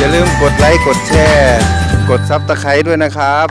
อย่าลืมกดไลค์ กดแชร์ กดซับตะไคร้ด้วยนะครับ